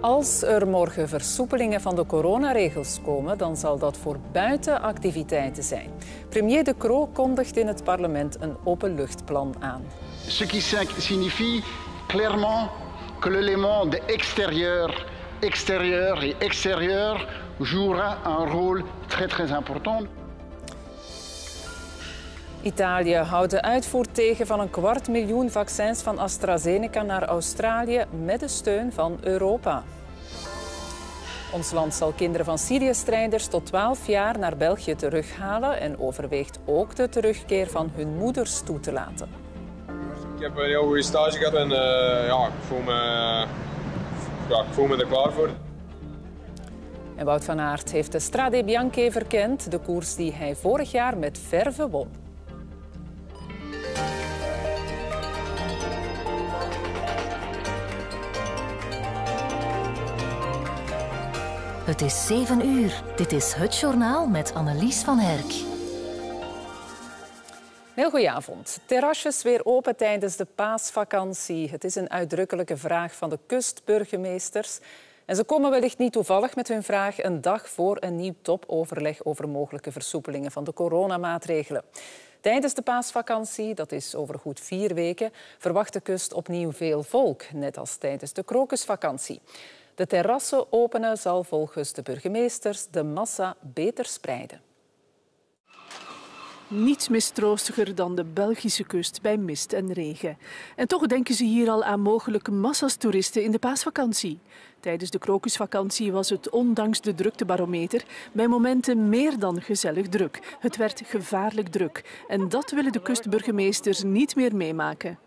Als er morgen versoepelingen van de coronaregels komen, dan zal dat voor buitenactiviteiten zijn. Premier De Croo kondigt in het parlement een openluchtplan aan. Ce qui signifie clairement que l'élément de extérieur, extérieur et extérieur jouera un rôle très très important. Italië houdt de uitvoer tegen van een kwart miljoen vaccins van AstraZeneca naar Australië met de steun van Europa. Ons land zal kinderen van Syrië-strijders tot 12 jaar naar België terughalen en overweegt ook de terugkeer van hun moeders toe te laten. Ik heb een heel goede stage gehad en uh, ja, ik, voel me, ja, ik voel me er klaar voor. En Wout van Aert heeft de Strade Bianche verkend, de koers die hij vorig jaar met verve won. Het is 7 uur. Dit is het journaal met Annelies van Herk. Heel goedenavond. Terrasjes weer open tijdens de paasvakantie. Het is een uitdrukkelijke vraag van de kustburgemeesters. En ze komen wellicht niet toevallig met hun vraag een dag voor een nieuw topoverleg over mogelijke versoepelingen van de coronamaatregelen. Tijdens de paasvakantie, dat is over goed vier weken, verwacht de kust opnieuw veel volk, net als tijdens de krokusvakantie. De terrassen openen zal volgens de burgemeesters de massa beter spreiden. Niets mistroostiger dan de Belgische kust bij mist en regen. En toch denken ze hier al aan mogelijke massa's toeristen in de paasvakantie. Tijdens de krokusvakantie was het ondanks de druktebarometer bij momenten meer dan gezellig druk. Het werd gevaarlijk druk. En dat willen de kustburgemeesters niet meer meemaken.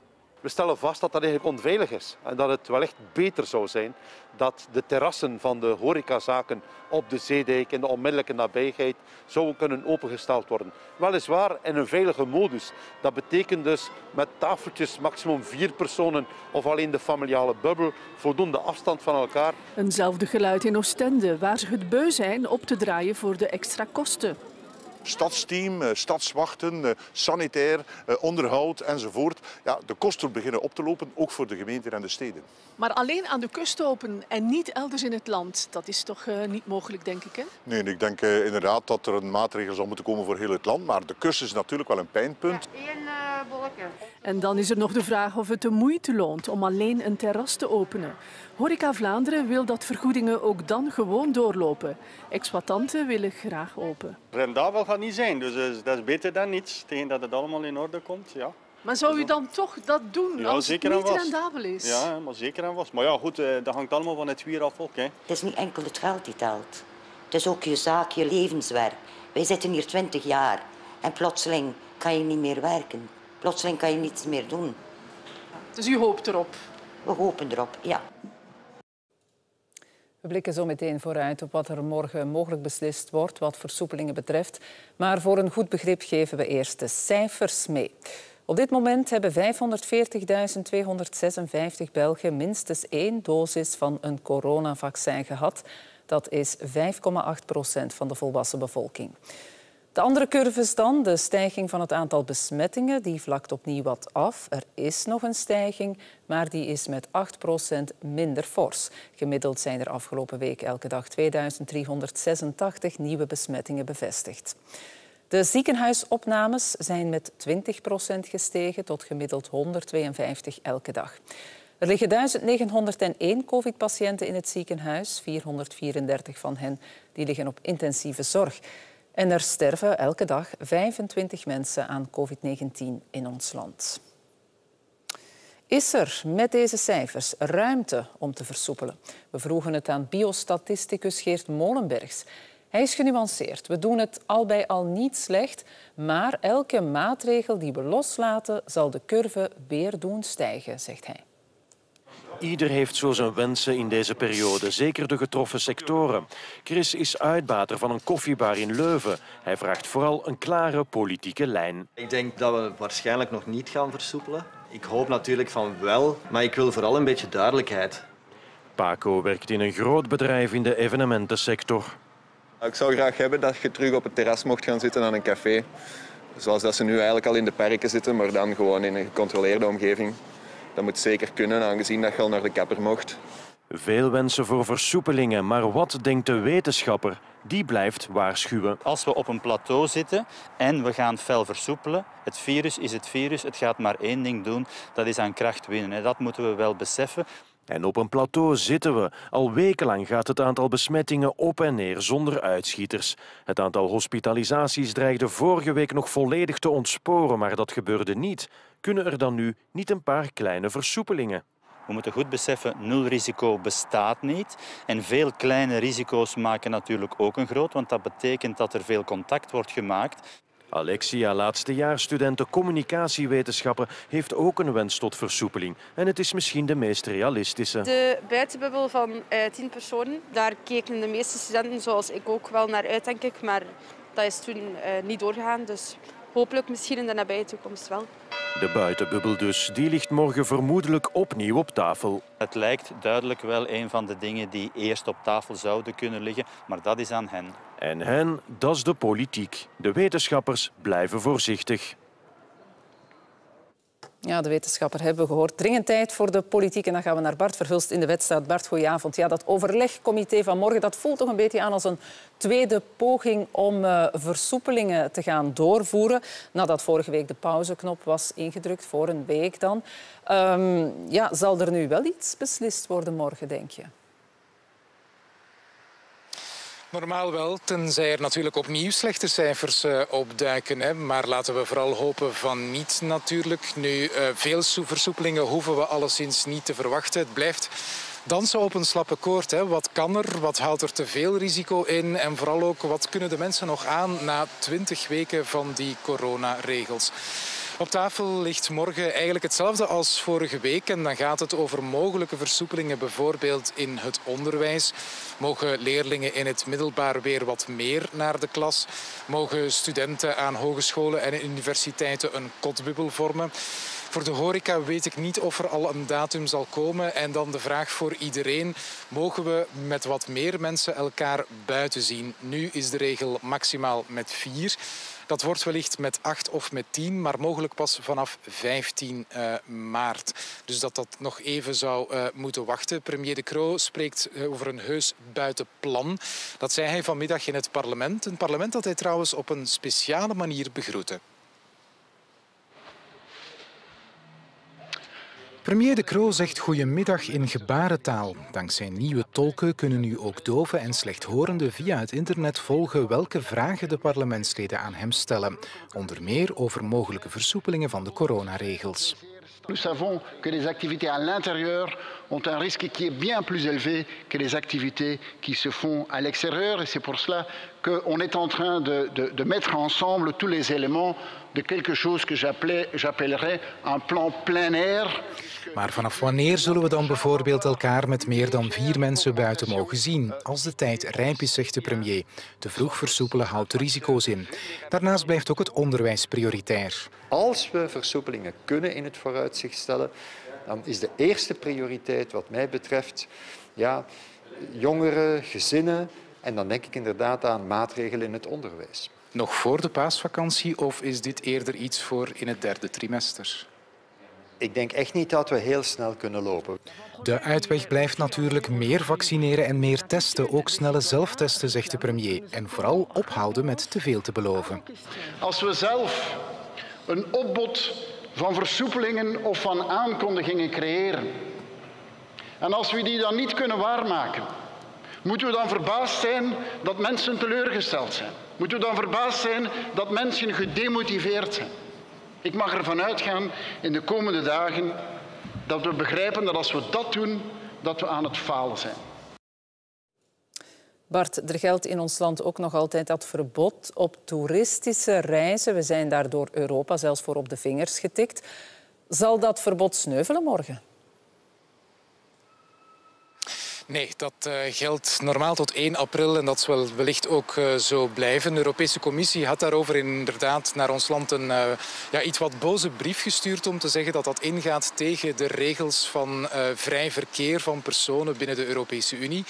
We stellen vast dat dat eigenlijk onveilig is en dat het wellicht beter zou zijn dat de terrassen van de horecazaken op de zeedijk in de onmiddellijke nabijheid zouden kunnen opengesteld worden. Weliswaar in een veilige modus. Dat betekent dus met tafeltjes maximum vier personen of alleen de familiale bubbel, voldoende afstand van elkaar. Eenzelfde geluid in Oostende, waar ze het beu zijn op te draaien voor de extra kosten stadsteam, eh, stadswachten, eh, sanitair, eh, onderhoud enzovoort. Ja, de kosten beginnen op te lopen, ook voor de gemeenten en de steden. Maar alleen aan de kust open en niet elders in het land, dat is toch niet mogelijk, denk ik, hè? Nee, ik denk inderdaad dat er een maatregel zal moeten komen voor heel het land. Maar de kust is natuurlijk wel een pijnpunt. Ja, één En dan is er nog de vraag of het de moeite loont om alleen een terras te openen. Horeca Vlaanderen wil dat vergoedingen ook dan gewoon doorlopen. Exploitanten willen graag open. Rendabel gaat niet zijn, dus eh, dat is beter dan niets. Tegen dat het allemaal in orde komt, ja. Maar zou u dan toch dat doen als het niet rendabel is? Ja, maar zeker aan was. Maar ja, goed, eh, dat hangt allemaal van het weer af ook. Hè. Het is niet enkel het geld die telt. Het is ook je zaak, je levenswerk. Wij zitten hier twintig jaar en plotseling kan je niet meer werken. Plotseling kan je niets meer doen. Dus u hoopt erop? We hopen erop, ja. We blikken zo meteen vooruit op wat er morgen mogelijk beslist wordt wat versoepelingen betreft. Maar voor een goed begrip geven we eerst de cijfers mee. Op dit moment hebben 540.256 Belgen minstens één dosis van een coronavaccin gehad. Dat is 5,8 procent van de volwassen bevolking. De andere curves dan, de stijging van het aantal besmettingen, die vlakt opnieuw wat af. Er is nog een stijging, maar die is met 8% minder fors. Gemiddeld zijn er afgelopen week elke dag 2386 nieuwe besmettingen bevestigd. De ziekenhuisopnames zijn met 20% gestegen tot gemiddeld 152 elke dag. Er liggen 1901 covid-patiënten in het ziekenhuis. 434 van hen die liggen op intensieve zorg. En er sterven elke dag 25 mensen aan COVID-19 in ons land. Is er met deze cijfers ruimte om te versoepelen? We vroegen het aan biostatisticus Geert Molenbergs. Hij is genuanceerd. We doen het al bij al niet slecht, maar elke maatregel die we loslaten zal de curve weer doen stijgen, zegt hij. Ieder heeft zo zijn wensen in deze periode, zeker de getroffen sectoren. Chris is uitbater van een koffiebar in Leuven. Hij vraagt vooral een klare politieke lijn. Ik denk dat we waarschijnlijk nog niet gaan versoepelen. Ik hoop natuurlijk van wel, maar ik wil vooral een beetje duidelijkheid. Paco werkt in een groot bedrijf in de evenementensector. Ik zou graag hebben dat je terug op het terras mocht gaan zitten aan een café. Zoals dat ze nu eigenlijk al in de perken zitten, maar dan gewoon in een gecontroleerde omgeving. Dat moet zeker kunnen, aangezien dat je al naar de kapper mocht. Veel wensen voor versoepelingen, maar wat denkt de wetenschapper? Die blijft waarschuwen. Als we op een plateau zitten en we gaan fel versoepelen, het virus is het virus, het gaat maar één ding doen, dat is aan kracht winnen. Dat moeten we wel beseffen. En op een plateau zitten we. Al wekenlang gaat het aantal besmettingen op en neer zonder uitschieters. Het aantal hospitalisaties dreigde vorige week nog volledig te ontsporen, maar dat gebeurde niet. Kunnen er dan nu niet een paar kleine versoepelingen? We moeten goed beseffen, nul risico bestaat niet. En veel kleine risico's maken natuurlijk ook een groot, want dat betekent dat er veel contact wordt gemaakt. Alexia, laatstejaarsstudenten communicatiewetenschappen, heeft ook een wens tot versoepeling. En het is misschien de meest realistische. De buitenbubbel van uh, tien personen, daar keken de meeste studenten, zoals ik ook, wel naar uit, denk ik. Maar dat is toen uh, niet doorgegaan, dus hopelijk misschien in de nabije toekomst wel. De buitenbubbel dus, die ligt morgen vermoedelijk opnieuw op tafel. Het lijkt duidelijk wel een van de dingen die eerst op tafel zouden kunnen liggen, maar dat is aan hen. En hen, dat is de politiek. De wetenschappers blijven voorzichtig. Ja, de wetenschapper hebben we gehoord. Dringend tijd voor de politiek. En dan gaan we naar Bart Verhulst in de wedstrijd. Bart, goedenavond. Ja, dat overlegcomité van morgen dat voelt toch een beetje aan als een tweede poging om uh, versoepelingen te gaan doorvoeren. Nadat vorige week de pauzeknop was ingedrukt, voor een week dan. Um, ja, zal er nu wel iets beslist worden morgen, denk je? Normaal wel, tenzij er natuurlijk opnieuw slechte cijfers uh, opduiken. Hè. Maar laten we vooral hopen van niet natuurlijk. Nu, uh, veel versoepelingen hoeven we alleszins niet te verwachten. Het blijft dansen op een slappe koord. Hè. Wat kan er? Wat houdt er te veel risico in? En vooral ook, wat kunnen de mensen nog aan na twintig weken van die coronaregels? Op tafel ligt morgen eigenlijk hetzelfde als vorige week. En dan gaat het over mogelijke versoepelingen, bijvoorbeeld in het onderwijs. Mogen leerlingen in het middelbaar weer wat meer naar de klas? Mogen studenten aan hogescholen en universiteiten een kotbubbel vormen? Voor de horeca weet ik niet of er al een datum zal komen. En dan de vraag voor iedereen, mogen we met wat meer mensen elkaar buiten zien? Nu is de regel maximaal met vier. Dat wordt wellicht met 8 of met 10, maar mogelijk pas vanaf 15 uh, eh, maart. Dus dat dat nog even zou uh, moeten wachten. Premier De Croo spreekt uh, over een heus buitenplan. Dat zei hij vanmiddag in het parlement. Een parlement dat hij trouwens op een speciale manier begroette. Premier De Croo zegt goedemiddag in gebarentaal. Dankzij nieuwe tolken kunnen nu ook doven en slechthorenden via het internet volgen welke vragen de parlementsleden aan hem stellen. Onder meer over mogelijke versoepelingen van de coronaregels. Ont un risque qui est bien plus élevé que les activités qui se font à l'extérieur. Et c'est pour cela qu'on est en train de, de, de, mettre ensemble tous les éléments de quelque chose que j'appellerais un plan plein air. Maar vanaf wanneer zullen we dan bijvoorbeeld elkaar met meer dan vier mensen buiten mogen zien? Als de tijd rijp is, zegt de premier. Te vroeg versoepelen houdt risico's in. Daarnaast blijft ook het onderwijs prioritair. Als we versoepelingen kunnen in het vooruitzicht stellen, dan is de eerste prioriteit wat mij betreft ja, jongeren, gezinnen en dan denk ik inderdaad aan maatregelen in het onderwijs. Nog voor de paasvakantie of is dit eerder iets voor in het derde trimester? Ik denk echt niet dat we heel snel kunnen lopen. De uitweg blijft natuurlijk meer vaccineren en meer testen. Ook snelle zelftesten, zegt de premier. En vooral ophouden met te veel te beloven. Als we zelf een opbod van versoepelingen of van aankondigingen creëren. En als we die dan niet kunnen waarmaken, moeten we dan verbaasd zijn dat mensen teleurgesteld zijn? Moeten we dan verbaasd zijn dat mensen gedemotiveerd zijn? Ik mag ervan uitgaan in de komende dagen dat we begrijpen dat als we dat doen, dat we aan het falen zijn. Bart, er geldt in ons land ook nog altijd dat verbod op toeristische reizen. We zijn daardoor Europa zelfs voor op de vingers getikt. Zal dat verbod sneuvelen morgen? Nee, dat uh, geldt normaal tot 1 april en dat zal wellicht ook uh, zo blijven. De Europese Commissie had daarover inderdaad naar ons land een uh, ja, iets wat boze brief gestuurd om te zeggen dat dat ingaat tegen de regels van vrij verkeer van personen binnen de Europese Unie.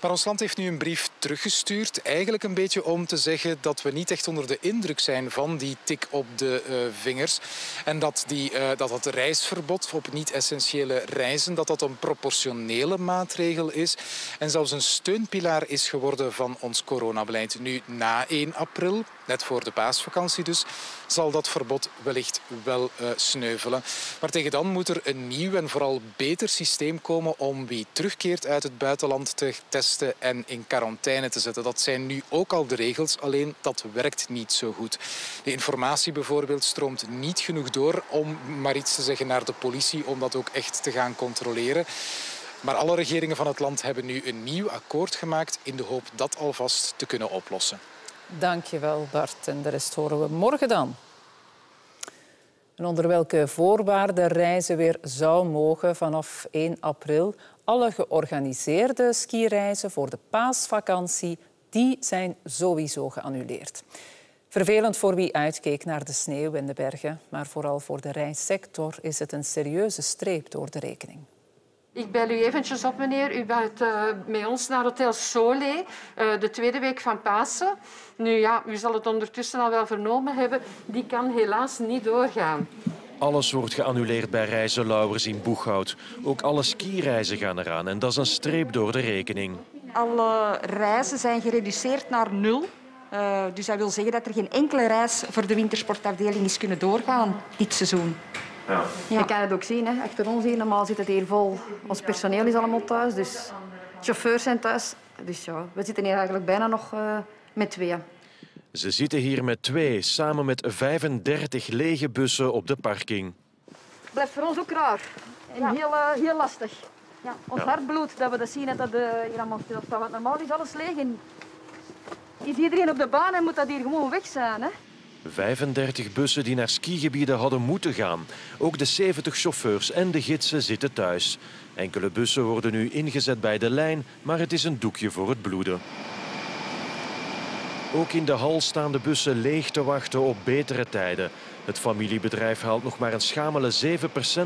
Maar ons land heeft nu een brief teruggestuurd. Eigenlijk een beetje om te zeggen dat we niet echt onder de indruk zijn van die tik op de uh, vingers. En dat, die, uh, dat reisverbod op niet-essentiële reizen dat dat een proportionele maatregel is. En zelfs een steunpilaar is geworden van ons coronabeleid. Nu, na 1 april, net voor de paasvakantie dus, zal dat verbod wellicht wel uh, sneuvelen. Maar tegen dan moet er een nieuw en vooral beter systeem komen om wie terugkeert uit het buitenland te testen en in quarantaine te zetten. Dat zijn nu ook al de regels, alleen dat werkt niet zo goed. De informatie bijvoorbeeld stroomt niet genoeg door om maar iets te zeggen naar de politie om dat ook echt te gaan controleren. Maar alle regeringen van het land hebben nu een nieuw akkoord gemaakt in de hoop dat alvast te kunnen oplossen. Dankjewel Bart. En de rest horen we morgen dan. En onder welke voorwaarden reizen weer zou mogen vanaf 1 april. Alle georganiseerde skireizen voor de paasvakantie die zijn sowieso geannuleerd. Vervelend voor wie uitkeek naar de sneeuw en de bergen, maar vooral voor de reissector is het een serieuze streep door de rekening. Ik bel u eventjes op, meneer. U bent uh, met ons naar Hotel Sole, uh, de tweede week van Pasen. Nu ja, u zal het ondertussen al wel vernomen hebben. Die kan helaas niet doorgaan. Alles wordt geannuleerd bij Reizen Lauwers in Boeghout. Ook alle skireizen gaan eraan en dat is een streep door de rekening. Alle reizen zijn gereduceerd naar nul. Uh, dus dat wil zeggen dat er geen enkele reis voor de wintersportafdeling is kunnen doorgaan dit seizoen. Ja. Je kan het ook zien, hè. achter ons hier. Normaal zit het hier vol. Ons personeel is allemaal thuis, dus chauffeurs zijn thuis. Dus ja, we zitten hier eigenlijk bijna nog uh, met twee. Ze zitten hier met twee, samen met 35 lege bussen op de parking. Blijft voor ons ook raar. En ja. heel, uh, heel lastig. Ja, ons ja. hart bloedt dat we dat zien, dat uh, hier allemaal stilstaat. Want normaal is alles leeg. En is iedereen op de baan en moet dat hier gewoon weg zijn. Hè? 35 bussen die naar skigebieden hadden moeten gaan. Ook de 70 chauffeurs en de gidsen zitten thuis. Enkele bussen worden nu ingezet bij de lijn, maar het is een doekje voor het bloeden. Ook in de hal staan de bussen leeg te wachten op betere tijden. Het familiebedrijf haalt nog maar een schamele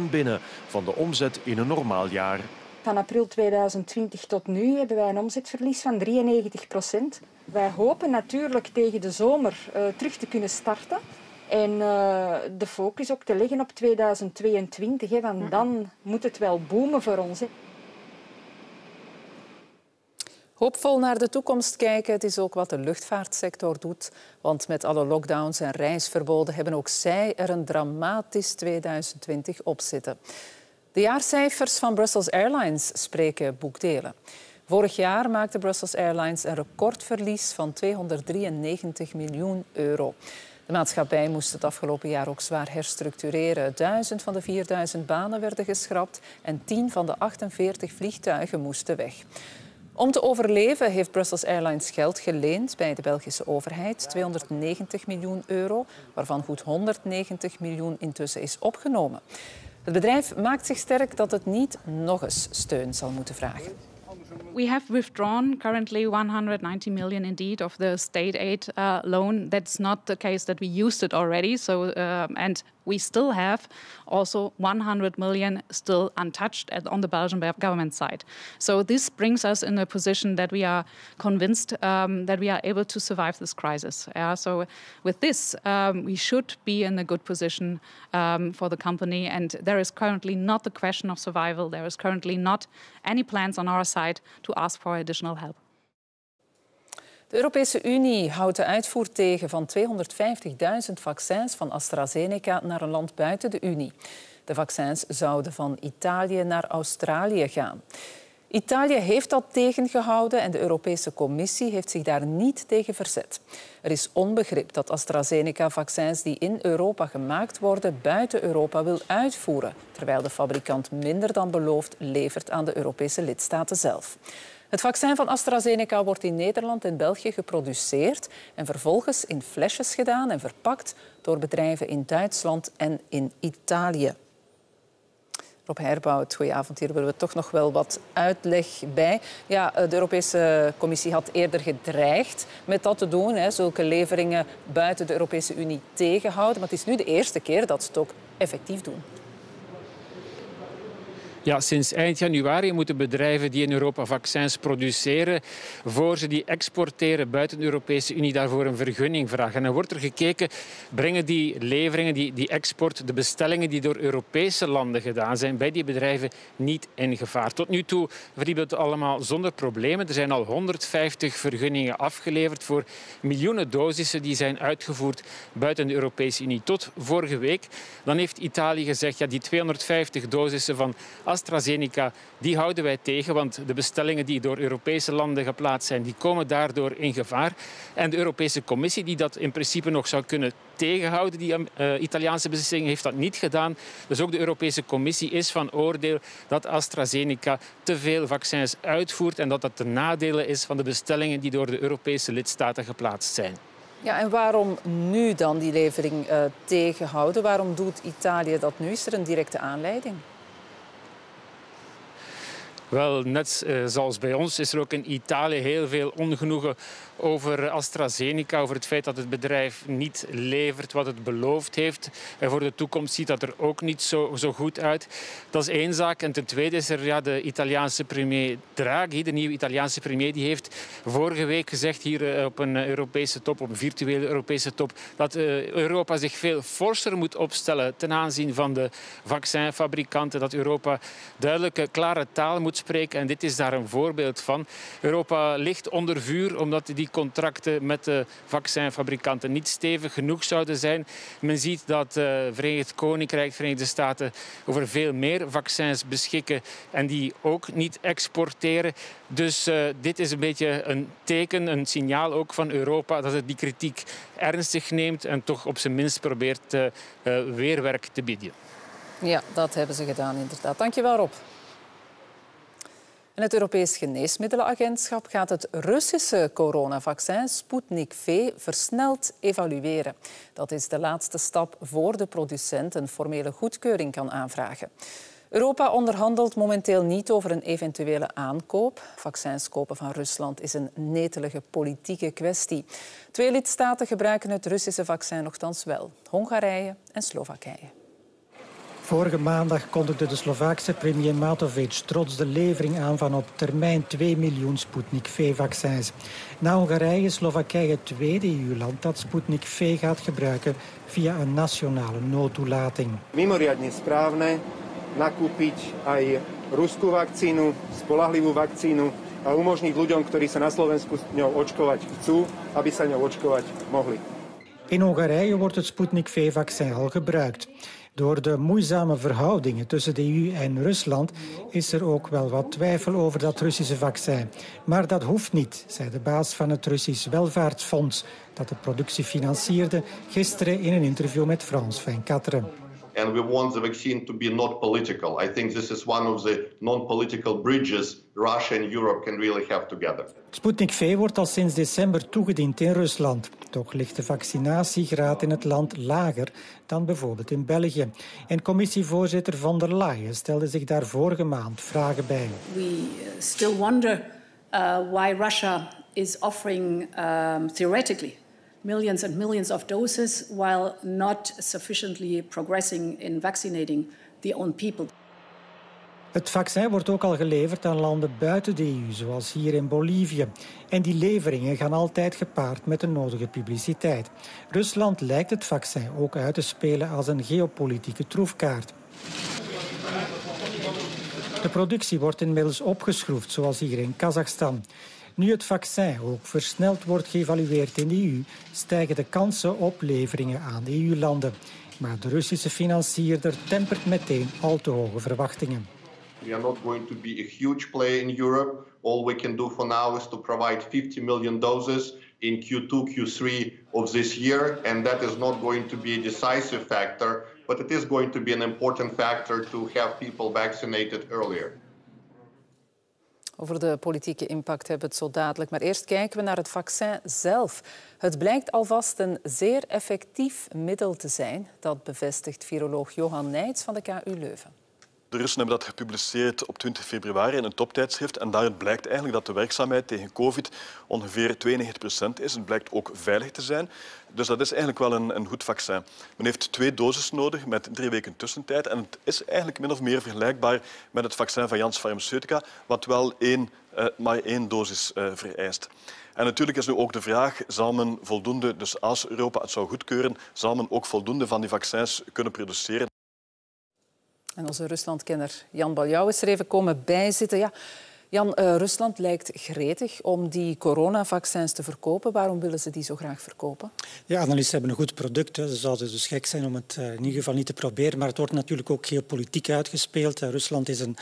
7% binnen van de omzet in een normaal jaar. Van april 2020 tot nu hebben wij een omzetverlies van 93 procent. Wij hopen natuurlijk tegen de zomer uh, terug te kunnen starten. En uh, de focus ook te leggen op 2022, hè, want dan moet het wel boomen voor ons. Hè. Hoopvol naar de toekomst kijken, het is ook wat de luchtvaartsector doet. Want met alle lockdowns en reisverboden hebben ook zij er een dramatisch 2020 op zitten. De jaarcijfers van Brussels Airlines spreken boekdelen. Vorig jaar maakte Brussels Airlines een recordverlies van 293 miljoen euro. De maatschappij moest het afgelopen jaar ook zwaar herstructureren. Duizend van de 4000 banen werden geschrapt en 10 van de 48 vliegtuigen moesten weg. Om te overleven heeft Brussels Airlines geld geleend bij de Belgische overheid, 290 miljoen euro, waarvan goed 190 miljoen intussen is opgenomen. Het bedrijf maakt zich sterk dat het niet nog eens steun zal moeten vragen. We have withdrawn currently 190 million indeed of the state aid uh, loan. That's not the case that we used it already. So, uh, and we still have also 100 million still untouched at, on the Belgian government side. So this brings us in a position that we are convinced um, that we are able to survive this crisis. Yeah? So with this, um, we should be in a good position um, for the company. And there is currently not the question of survival. There is currently not any plans on our side to ask for additional help. De Europese Unie houdt de uitvoer tegen van 250.000 vaccins van AstraZeneca naar een land buiten de Unie. De vaccins zouden van Italië naar Australië gaan. Italië heeft dat tegengehouden en de Europese Commissie heeft zich daar niet tegen verzet. Er is onbegrip dat AstraZeneca-vaccins die in Europa gemaakt worden buiten Europa wil uitvoeren, terwijl de fabrikant minder dan beloofd levert aan de Europese lidstaten zelf. Het vaccin van AstraZeneca wordt in Nederland en België geproduceerd en vervolgens in flesjes gedaan en verpakt door bedrijven in Duitsland en in Italië. Rob Herbouwt, goedenavond. Hier willen we toch nog wel wat uitleg bij. Ja, de Europese Commissie had eerder gedreigd met dat te doen. Hè, zulke leveringen buiten de Europese Unie tegenhouden. Maar het is nu de eerste keer dat ze het ook effectief doen. Ja, sinds eind januari moeten bedrijven die in Europa vaccins produceren, voor ze die exporteren buiten de Europese Unie, daarvoor een vergunning vragen. En dan wordt er gekeken, brengen die leveringen, die, die export, de bestellingen die door Europese landen gedaan zijn, bij die bedrijven niet in gevaar. Tot nu toe verliep het allemaal zonder problemen. Er zijn al 150 vergunningen afgeleverd voor miljoenen dosissen die zijn uitgevoerd buiten de Europese Unie. Tot vorige week. Dan heeft Italië gezegd, ja, die 250 dosissen van AstraZeneca, die houden wij tegen, want de bestellingen die door Europese landen geplaatst zijn, die komen daardoor in gevaar. En de Europese Commissie, die dat in principe nog zou kunnen tegenhouden, die uh, Italiaanse beslissing, heeft dat niet gedaan. Dus ook de Europese Commissie is van oordeel dat AstraZeneca te veel vaccins uitvoert en dat dat ten nadele is van de bestellingen die door de Europese lidstaten geplaatst zijn. Ja, en waarom nu dan die levering uh, tegenhouden? Waarom doet Italië dat nu? Is er een directe aanleiding? Wel, net uh, zoals bij ons is er ook in Italië heel veel ongenoegen over AstraZeneca, over het feit dat het bedrijf niet levert wat het beloofd heeft. En voor de toekomst ziet dat er ook niet zo, zo goed uit. Dat is één zaak. En ten tweede is er ja, de Italiaanse premier Draghi, de nieuwe Italiaanse premier, die heeft vorige week gezegd hier eh, op een Europese top, op een virtuele Europese top, dat uh, Europa zich veel forser moet opstellen ten aanzien van de vaccinfabrikanten. Dat Europa duidelijke, klare taal moet spreken. En dit is daar een voorbeeld van. Europa ligt onder vuur omdat die contracten met de vaccinfabrikanten niet stevig genoeg zouden zijn. Men ziet dat uh, Verenigd Koninkrijk, Verenigde Staten over veel meer vaccins beschikken en die ook niet exporteren. Dus uh, dit is een beetje een teken, een signaal ook van Europa dat het die kritiek ernstig neemt en toch op zijn minst probeert uh, weerwerk te bieden. Ja, dat hebben ze gedaan inderdaad. Dank je wel, Rob. Het Europees Geneesmiddelenagentschap gaat het Russische coronavaccin Sputnik V versneld evalueren. Dat is de laatste stap voor de producent een formele goedkeuring kan aanvragen. Europa onderhandelt momenteel niet over een eventuele aankoop. Vaccins kopen van Rusland is een netelige politieke kwestie. Twee lidstaten gebruiken het Russische vaccin nogthans wel: Hongarije en Slowakije. Vorige maandag kondigde de Slovaakse premier Matovic trots de levering aan van op termijn 2 miljoen Sputnik V-vaccins. Na Hongarije is Slowakije het tweede EU-land dat Sputnik V gaat gebruiken via een nationale noodtoelating. Mimoriadne správne nakúpiť aj ruskú vakcínu, spolahlivú vakcínu a umožniť ľuďom, ktorí sa na Slovensku ňou očkovať chcú, aby sa ňou očkovať mohli. In Hongarije wordt het Sputnik V-vaccin al gebruikt. Door de moeizame verhoudingen tussen de EU en Rusland is er ook wel wat twijfel over dat Russische vaccin. Maar dat hoeft niet, zei de baas van het Russisch Welvaartsfonds dat de productie financierde gisteren in een interview met Frans van Katteren. And we want the vaccine to be not political. I think this is one of the non-political bridges Russia and Europe can really have together. Sputnik V wordt al sinds december toegediend in Rusland. Toch ligt de vaccinatiegraad in het land lager dan bijvoorbeeld in België. En commissievoorzitter van der Leyen stelde zich daar vorige maand vragen bij. We still wonder uh, why Russia is offering um, theoretically millions and millions of doses while not sufficiently progressing in vaccinating their own people. Het vaccin wordt ook al geleverd aan landen buiten de EU, zoals hier in Bolivie. En die leveringen gaan altijd gepaard met de nodige publiciteit. Rusland lijkt het vaccin ook uit te spelen als een geopolitieke troefkaart. De productie wordt inmiddels opgeschroefd, zoals hier in Kazachstan. Nu het vaccin ook versneld wordt geëvalueerd in de EU, stijgen de kansen op leveringen aan EU-landen. Maar de Russische financierder tempert meteen al te hoge verwachtingen. We are not going to be a huge player in Europe. All we can do for now is to provide 50 million doses in Q2, Q3 of this year, and that is not going to be a decisive factor, but it is going to be an important factor to have people vaccinated earlier. Over de politieke impact hebben we het zo dadelijk. Maar eerst kijken we naar het vaccin zelf. Het blijkt alvast een zeer effectief middel te zijn. Dat bevestigt viroloog Johan Nijts van de KU Leuven. De Russen hebben dat gepubliceerd op 20 februari in een toptijdschrift. En daaruit blijkt eigenlijk dat de werkzaamheid tegen COVID ongeveer 92% is. Het blijkt ook veilig te zijn. Dus dat is eigenlijk wel een, een goed vaccin. Men heeft twee doses nodig met drie weken tussentijd. En het is eigenlijk min of meer vergelijkbaar met het vaccin van Jans Pharmaceutica, wat wel één, uh, maar één dosis uh, vereist. En natuurlijk is nu ook de vraag, zal men voldoende, dus als Europa het zou goedkeuren, zal men ook voldoende van die vaccins kunnen produceren? En onze Ruslandkenner Jan Baljouw is er even komen bijzitten. Ja, Jan, uh, Rusland lijkt gretig om die coronavaccins te verkopen. Waarom willen ze die zo graag verkopen? Ja, analisten hebben een goed product. Hè. Ze zouden dus gek zijn om het uh, in ieder geval niet te proberen. Maar het wordt natuurlijk ook geopolitiek uitgespeeld. Uh, Rusland is een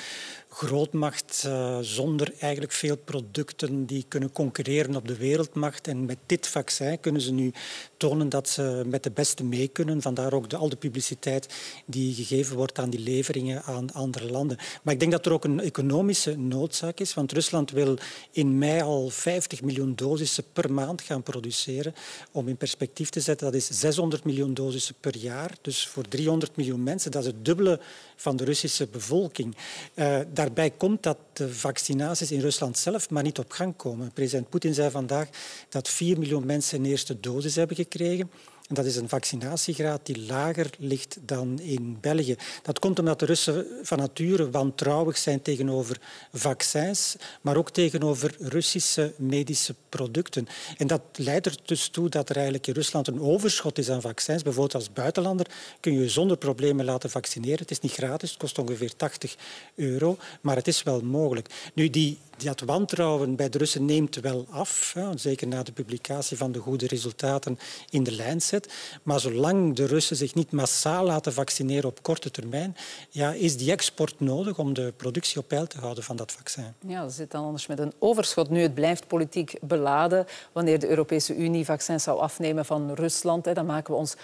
grootmacht uh, zonder eigenlijk veel producten die kunnen concurreren op de wereldmacht. En met dit vaccin kunnen ze nu tonen dat ze met de beste mee kunnen. Vandaar ook de, al de publiciteit die gegeven wordt aan die leveringen aan andere landen. Maar ik denk dat er ook een economische noodzaak is. Want Rusland wil in mei al 50 miljoen dosissen per maand gaan produceren. Om in perspectief te zetten, dat is 600 miljoen dosissen per jaar. Dus voor 300 miljoen mensen, dat is het dubbele van de Russische bevolking. Uh, daarbij komt dat de vaccinaties in Rusland zelf maar niet op gang komen. President Poetin zei vandaag dat 4 miljoen mensen een eerste dosis hebben gekregen. En dat is een vaccinatiegraad die lager ligt dan in België. Dat komt omdat de Russen van nature wantrouwig zijn tegenover vaccins, maar ook tegenover Russische medische producten. En dat leidt er dus toe dat er eigenlijk in Rusland een overschot is aan vaccins. Bijvoorbeeld als buitenlander kun je je zonder problemen laten vaccineren. Het is niet gratis, het kost ongeveer 80 euro, maar het is wel mogelijk. Nu, die dat wantrouwen bij de Russen neemt wel af, zeker na de publicatie van de goede resultaten in de Lancet. Maar zolang de Russen zich niet massaal laten vaccineren op korte termijn, ja, is die export nodig om de productie op peil te houden van dat vaccin. Ja, dat zit dan anders met een overschot. Nu, het blijft politiek beladen. Wanneer de Europese Unie vaccins zou afnemen van Rusland, dan maken we ons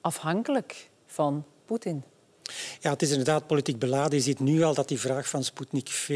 afhankelijk van Poetin. Ja, het is inderdaad politiek beladen. Je ziet nu al dat die vraag van Sputnik V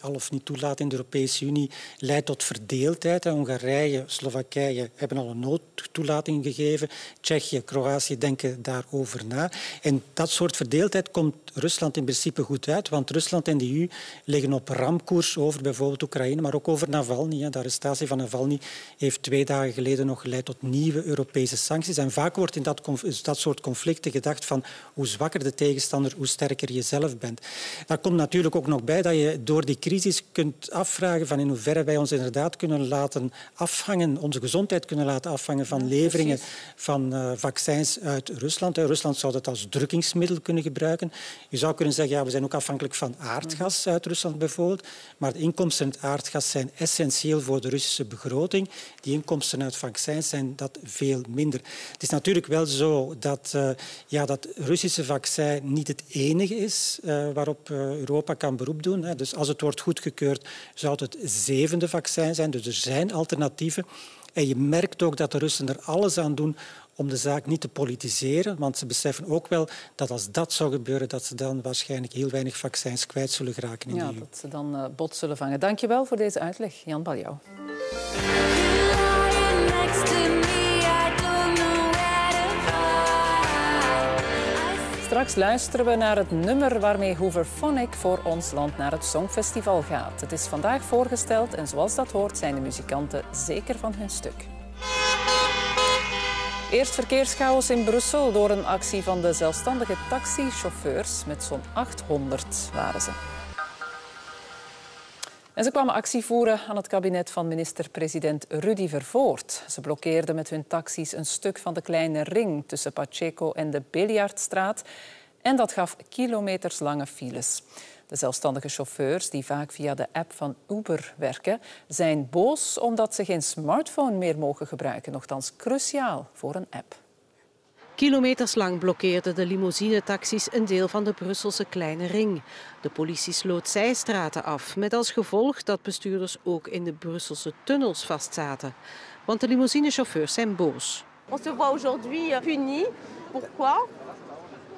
al of niet toelaat in de Europese Unie leidt tot verdeeldheid. Hongarije, Slowakije hebben al een noodtoelating gegeven. Tsjechië, Kroatië denken daarover na. En dat soort verdeeldheid komt Rusland in principe goed uit, want Rusland en de EU liggen op ramkoers over bijvoorbeeld Oekraïne, maar ook over Navalny. De arrestatie van Navalny heeft twee dagen geleden nog geleid tot nieuwe Europese sancties. En vaak wordt in dat, dat soort conflicten gedacht van hoe zwakker de tegenstander tegenstander, hoe sterker je zelf bent. Daar komt natuurlijk ook nog bij dat je door die crisis kunt afvragen van in hoeverre wij ons inderdaad kunnen laten afhangen, onze gezondheid kunnen laten afhangen van leveringen van uh, vaccins uit Rusland. Rusland zou dat als drukkingsmiddel kunnen gebruiken. Je zou kunnen zeggen, ja, we zijn ook afhankelijk van aardgas uit Rusland bijvoorbeeld, maar de inkomsten uit aardgas zijn essentieel voor de Russische begroting. Die inkomsten uit vaccins zijn dat veel minder. Het is natuurlijk wel zo dat uh, ja, dat Russische vaccin niet het enige is uh, waarop uh, Europa kan beroep doen. Hè. Dus als het wordt goedgekeurd, zou het het zevende vaccin zijn. Dus er zijn alternatieven. En je merkt ook dat de Russen er alles aan doen om de zaak niet te politiseren, want ze beseffen ook wel dat als dat zou gebeuren, dat ze dan waarschijnlijk heel weinig vaccins kwijt zullen geraken in ja, de EU. dat ze dan uh, bot zullen vangen. Dank je wel voor deze uitleg, Jan Baljouw. Straks luisteren we naar het nummer waarmee Hooverphonic voor ons land naar het Songfestival gaat. Het is vandaag voorgesteld en zoals dat hoort zijn de muzikanten zeker van hun stuk. Eerst verkeerschaos in Brussel door een actie van de zelfstandige taxichauffeurs. Met zo'n 800 waren ze. Ze kwamen actie voeren aan het kabinet van minister-president Rudy Vervoort. Ze blokkeerden met hun taxis een stuk van de kleine ring tussen Pacheco en de Billiardstraat. En dat gaf kilometerslange files. De zelfstandige chauffeurs, die vaak via de app van Uber werken, zijn boos omdat ze geen smartphone meer mogen gebruiken. Nochtans cruciaal voor een app. Kilometerslang blokkeerden de limousinetaxis een deel van de Brusselse kleine ring. De politie sloot zijstraten af, met als gevolg dat bestuurders ook in de Brusselse tunnels vastzaten. Want de limousinechauffeurs zijn boos. On se voit aujourd'hui puni. Pourquoi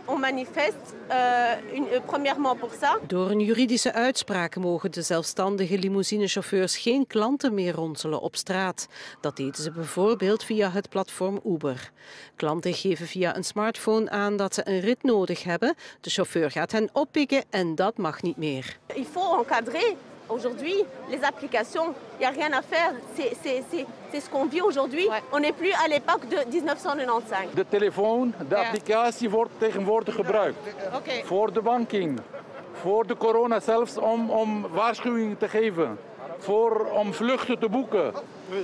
on manifeste uh, une, premièrement pour ça. Door een juridische uitspraak mogen de zelfstandige limousinechauffeurs geen klanten meer ronselen op straat. Dat deden ze bijvoorbeeld via het platform Uber. Klanten geven via een smartphone aan dat ze een rit nodig hebben. De chauffeur gaat hen oppikken en dat mag niet meer. Il faut encadrer Aujourd'hui, les applications, il n'y a rien à faire. C'est ce qu'on vit aujourd'hui. Ouais. On n'est plus à l'époque de 1995. De telefoon, de applicatie wordt tegenwoordig gebruikt. Okay. Voor de banking, voor de corona zelfs om, om waarschuwingen te geven. Voor, om vluchten te boeken.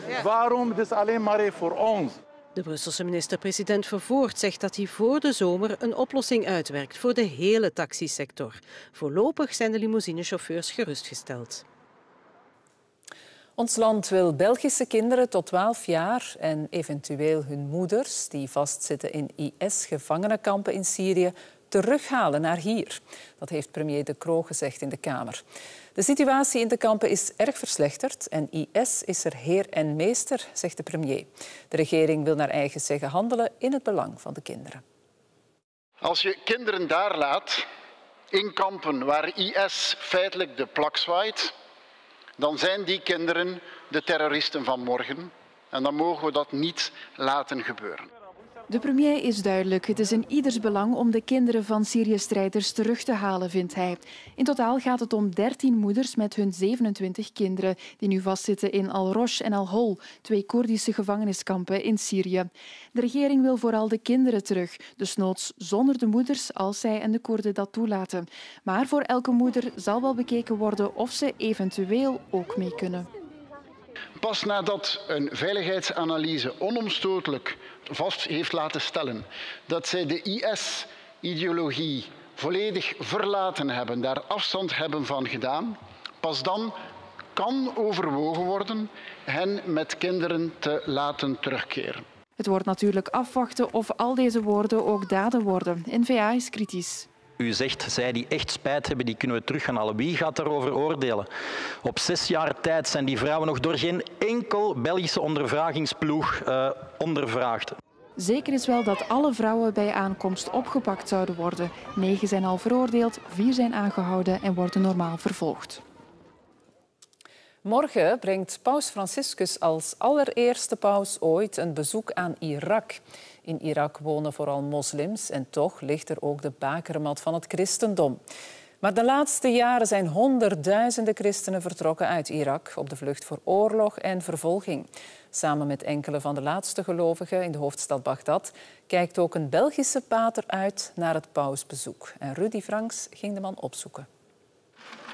Ja. Waarom? Het is alleen maar voor ons. De Brusselse minister-president Vervoort zegt dat hij voor de zomer een oplossing uitwerkt voor de hele taxisector. Voorlopig zijn de limousinechauffeurs gerustgesteld. Ons land wil Belgische kinderen tot 12 jaar en eventueel hun moeders die vastzitten in IS-gevangenenkampen in Syrië terughalen naar hier. Dat heeft premier De Croo gezegd in de Kamer. De situatie in de kampen is erg verslechterd en IS is er heer en meester, zegt de premier. De regering wil naar eigen zeggen handelen in het belang van de kinderen. Als je kinderen daar laat, in kampen waar IS feitelijk de plak zwaait, dan zijn die kinderen de terroristen van morgen. En dan mogen we dat niet laten gebeuren. De premier is duidelijk. Het is in ieders belang om de kinderen van Syrië-strijders terug te halen, vindt hij. In totaal gaat het om 13 moeders met hun 27 kinderen die nu vastzitten in Al-Rosh en Al-Hol, twee Koerdische gevangeniskampen in Syrië. De regering wil vooral de kinderen terug, dus noods zonder de moeders als zij en de Koerden dat toelaten. Maar voor elke moeder zal wel bekeken worden of ze eventueel ook mee kunnen. Pas nadat een veiligheidsanalyse onomstotelijk vast heeft laten stellen dat zij de IS-ideologie volledig verlaten hebben, daar afstand hebben van gedaan, pas dan kan overwogen worden hen met kinderen te laten terugkeren. Het wordt natuurlijk afwachten of al deze woorden ook daden worden. N-VA is kritisch. U zegt, zij die echt spijt hebben, die kunnen we terug gaan halen. Wie gaat daarover oordelen? Op zes jaar tijd zijn die vrouwen nog door geen enkel Belgische ondervragingsploeg uh, ondervraagd. Zeker is wel dat alle vrouwen bij aankomst opgepakt zouden worden. Negen zijn al veroordeeld, vier zijn aangehouden en worden normaal vervolgd. Morgen brengt paus Franciscus als allereerste paus ooit een bezoek aan Irak. In Irak wonen vooral moslims en toch ligt er ook de bakermat van het christendom. Maar de laatste jaren zijn honderdduizenden christenen vertrokken uit Irak op de vlucht voor oorlog en vervolging. Samen met enkele van de laatste gelovigen in de hoofdstad Bagdad kijkt ook een Belgische pater uit naar het pausbezoek. En Rudy Franks ging de man opzoeken.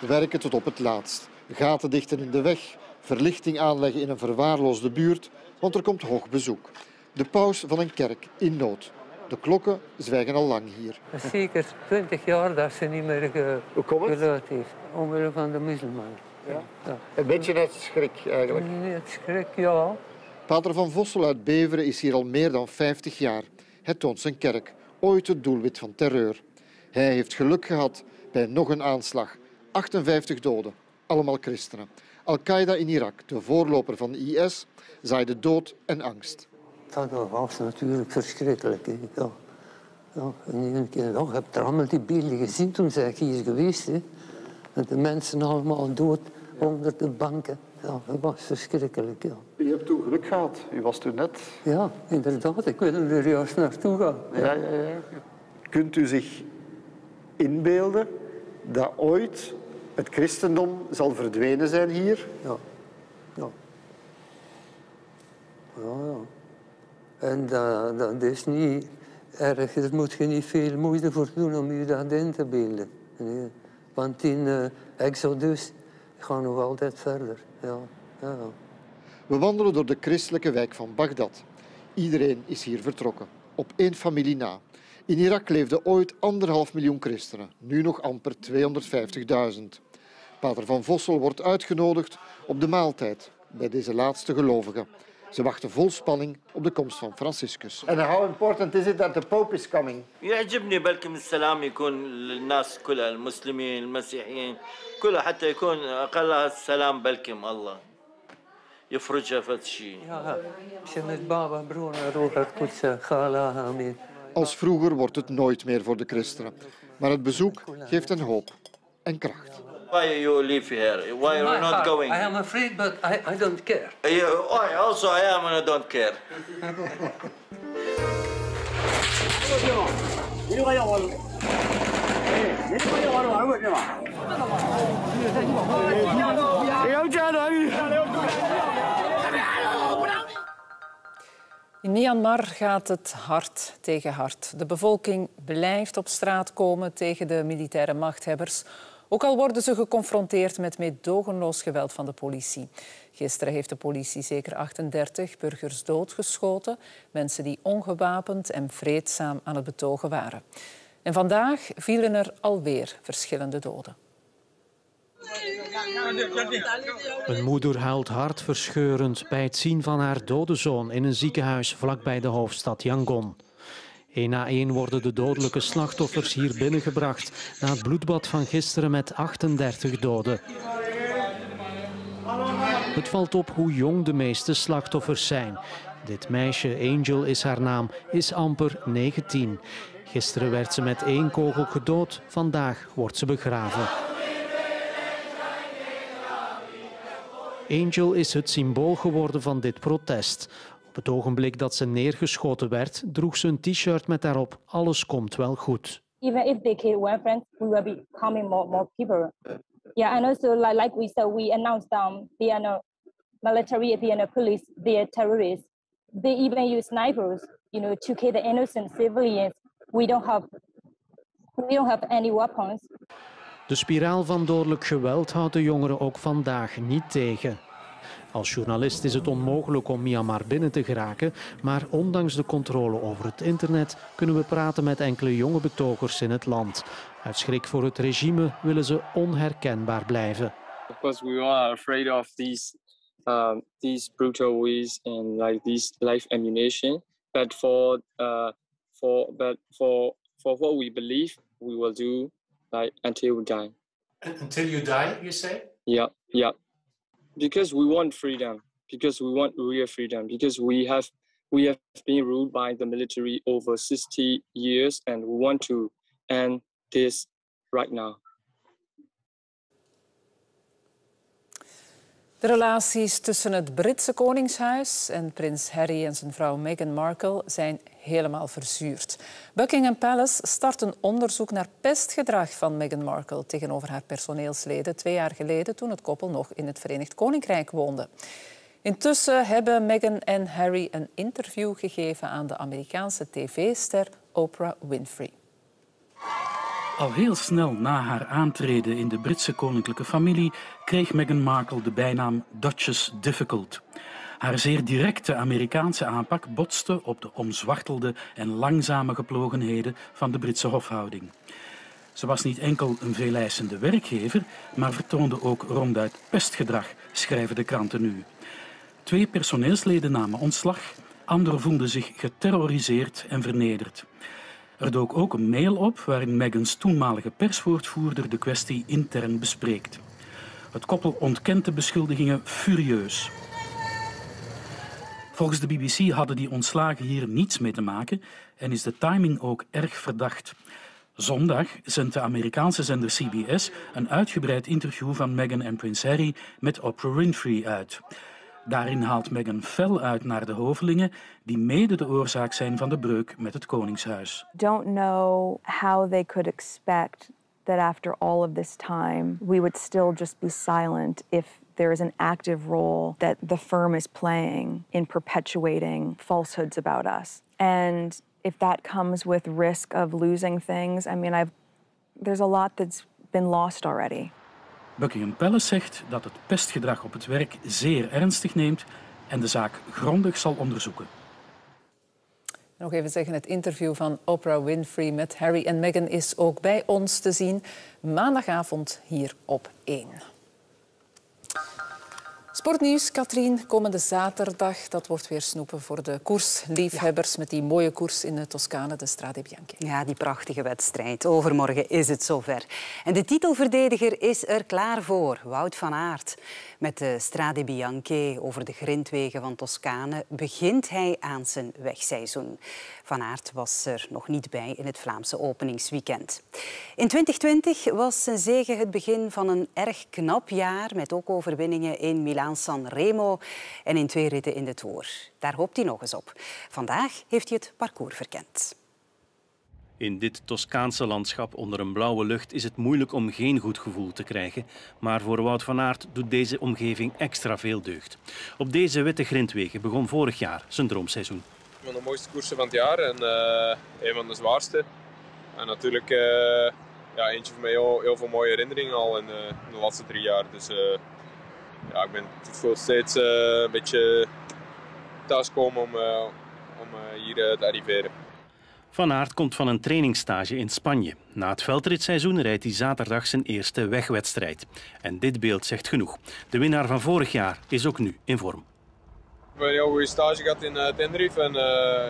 Werken tot op het laatst. Gaten dichten in de weg, verlichting aanleggen in een verwaarloosde buurt, want er komt hoog bezoek. De paus van een kerk in nood. De klokken zwijgen al lang hier. Zeker 20 jaar dat ze niet meer ge geluid heeft. Omwille van de moslimen. Ja. ja. Een beetje net schrik eigenlijk. Net schrik, ja. Pater van Vossel uit Beveren is hier al meer dan 50 jaar. Hij toont zijn kerk, ooit het doelwit van terreur. Hij heeft geluk gehad bij nog een aanslag. 58 doden, allemaal christenen. Al-Qaeda in Irak, de voorloper van de IS, zaaide dood en angst dat was natuurlijk verschrikkelijk. Ja. Ja, en je hebt er allemaal die beelden gezien toen zij hier geweest. Hè. Met de mensen allemaal dood onder de banken. Ja, dat was verschrikkelijk. Ja. U hebt toen geluk gehad. U was toen net... Ja, inderdaad. Ik wilde er juist naartoe gaan. Ja. Ja, ja, Kunt u zich inbeelden dat ooit het christendom zal verdwenen zijn hier? Ja. Ja. Ja, ja. En dat, is niet erg, daar moet je niet veel moeite voor doen om je dat in te beelden. Nee. Want in uh, Exodus gaan nog altijd verder. Ja, ja. We wandelen door de christelijke wijk van Bagdad. Iedereen is hier vertrokken, op één familie na. In Irak leefden ooit anderhalf miljoen christenen, nu nog amper 250.000. Pater van Vossel wordt uitgenodigd op de maaltijd bij deze laatste gelovigen. Ze wachten vol spanning op de komst van Franciscus. And how important is it that the Pope is coming? يعجبني بلكم السلام يكون للناس كلها المسلمين المسيحيين كلها حتى يكون أقلها السلام بلكم الله يفرجها في الشيء. Ja, met Baba, broer, Roer, het Kutse, Gala, Amin. Als vroeger wordt het nooit meer voor de christenen. Maar het bezoek geeft hen hoop en kracht. Why you live here? Why you're not going? I am afraid, but I, I don't care. I also I am and I don't care. In Myanmar gaat het hard tegen hard. De bevolking blijft op straat komen tegen de militaire machthebbers. Ook al worden ze geconfronteerd met meedogenloos geweld van de politie. Gisteren heeft de politie zeker 38 burgers doodgeschoten. Mensen die ongewapend en vreedzaam aan het betogen waren. En vandaag vielen er alweer verschillende doden. Een moeder huilt hartverscheurend bij het zien van haar dode zoon in een ziekenhuis vlakbij de hoofdstad Yangon. Eén na één worden de dodelijke slachtoffers hier binnengebracht na het bloedbad van gisteren met 38 doden. Het valt op hoe jong de meeste slachtoffers zijn. Dit meisje, Angel is haar naam, is amper 19. Gisteren werd ze met één kogel gedood, vandaag wordt ze begraven. Angel is het symbool geworden van dit protest. Op het ogenblik dat ze neergeschoten werd, droeg ze een t-shirt met daarop alles komt wel goed. Even if they kill one friend, we will be coming more more people. Yeah, and also like, like we said, we announced um, they are no military, they are no police, they are terrorists. They even use snipers, you know, to kill the innocent civilians. We don't have, we don't have any weapons. De spiraal van dodelijk geweld houdt de jongeren ook vandaag niet tegen. Als journalist is het onmogelijk om Myanmar binnen te geraken, maar ondanks de controle over het internet kunnen we praten met enkele jonge betogers in het land. Uit schrik voor het regime willen ze onherkenbaar blijven. Of course, we are afraid of these um, these brutal ways and like these life ammunition. But for uh, for but for for what we believe, we will do like until we die. Until you die, you say? Yeah, yeah. Because we want freedom. Because we want real freedom. Because we have we have been ruled by the military over 60 years, and we want to end this right now. De relaties tussen het Britse Koningshuis en prins Harry en zijn vrouw Meghan Markle zijn helemaal verzuurd. Buckingham Palace start een onderzoek naar pestgedrag van Meghan Markle tegenover haar personeelsleden twee jaar geleden toen het koppel nog in het Verenigd Koninkrijk woonde. Intussen hebben Meghan en Harry een interview gegeven aan de Amerikaanse tv-ster Oprah Winfrey. Al heel snel na haar aantreden in de Britse koninklijke familie kreeg Meghan Markle de bijnaam Duchess Difficult. Haar zeer directe Amerikaanse aanpak botste op de omzwachtelde en langzame geplogenheden van de Britse hofhouding. Ze was niet enkel een veeleisende werkgever, maar vertoonde ook ronduit pestgedrag, schrijven de kranten nu. Twee personeelsleden namen ontslag, anderen voelden zich geterroriseerd en vernederd. Er dook ook een mail op waarin Megans toenmalige perswoordvoerder de kwestie intern bespreekt. Het koppel ontkent de beschuldigingen furieus. Volgens de BBC hadden die ontslagen hier niets mee te maken en is de timing ook erg verdacht. Zondag zendt de Amerikaanse zender CBS een uitgebreid interview van Meghan en prins Harry met Oprah Winfrey uit. Daarin haalt Meghan fel uit naar de hovelingen die mede de oorzaak zijn van de breuk met het koningshuis. Don't know how they could expect that after all of this time we would still just be silent if there is an active role that the firm is playing in perpetuating falsehoods about us. And if that comes with risk of losing things, I mean I've there's a lot that's been lost already. Buckingham Palace zegt dat het pestgedrag op het werk zeer ernstig neemt en de zaak grondig zal onderzoeken. Nog even zeggen, het interview van Oprah Winfrey met Harry en Meghan is ook bij ons te zien maandagavond hier op 1. Sportnieuws, Katrien. Komende zaterdag, dat wordt weer snoepen voor de koersliefhebbers met die mooie koers in de Toscane, de Strade Bianche. Ja, die prachtige wedstrijd. Overmorgen is het zover. En de titelverdediger is er klaar voor, Wout van Aert. Met de Strade Bianche over de grindwegen van Toscane begint hij aan zijn wegseizoen. Van Aert was er nog niet bij in het Vlaamse openingsweekend. In 2020 was zijn zege het begin van een erg knap jaar met ook overwinningen in Milaan-San Remo en in twee ritten in de Tour. Daar hoopt hij nog eens op. Vandaag heeft hij het parcours verkend. In dit Toscaanse landschap onder een blauwe lucht is het moeilijk om geen goed gevoel te krijgen. Maar voor Wout van Aert doet deze omgeving extra veel deugd. Op deze witte grindwegen begon vorig jaar zijn droomseizoen. Een van de mooiste koersen van het jaar en uh, een van de zwaarste. En natuurlijk uh, ja, eentje voor mij heel, heel, veel mooie herinneringen al in, in de laatste drie jaar. Dus ja, ik ben steeds een beetje thuiskomen om, om hier te arriveren. Van Aert komt van een trainingsstage in Spanje. Na het veldritseizoen rijdt hij zaterdag zijn eerste wegwedstrijd. En dit beeld zegt genoeg. De winnaar van vorig jaar is ook nu in vorm. Ik heb een heel goede stage gehad in uh, Tenerife en uh,